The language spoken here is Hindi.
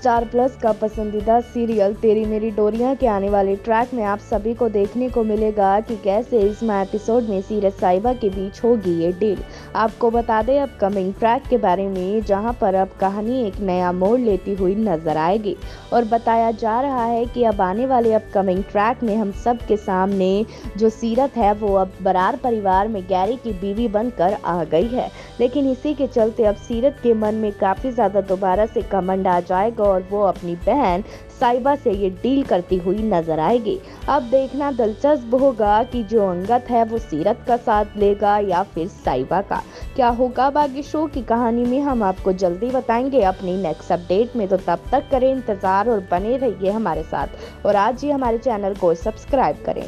स्टार प्लस का पसंदीदा सीरियल तेरी मेरी डोरियाँ के आने वाले ट्रैक में आप सभी को देखने को मिलेगा कि कैसे इसमें एपिसोड में सीरत साहिबा के बीच होगी ये डील आपको बता दें अपकमिंग ट्रैक के बारे में, जहाँ पर अब कहानी एक नया मोड़ लेती हुई नज़र आएगी। और बताया जा रहा है कि अब आने वाले अपकमिंग ट्रैक में हम सब के सामने जो सीरत है, वो अब बरार परिवार में गैरी की बीवी बनकर आ गई है। लेकिन इसी के चलते अब सीरत के मन में काफ़ी ज़्यादा दोबारा से कमंड आ जाएगा और वो अपनी बहन साइबा से ये डील करती हुई नज़र आएगी। अब देखना दिलचस्प होगा कि जो अंगत है वो सीरत का साथ लेगा या फिर साइबा का। क्या होगा बाकी शो की कहानी में हम आपको जल्दी बताएँगे। अपनी नेक्स्ट अपडेट में तो तब तक करें इंतज़ार और बने रहिए हमारे साथ। और आज ही हमारे चैनल को सब्सक्राइब करें।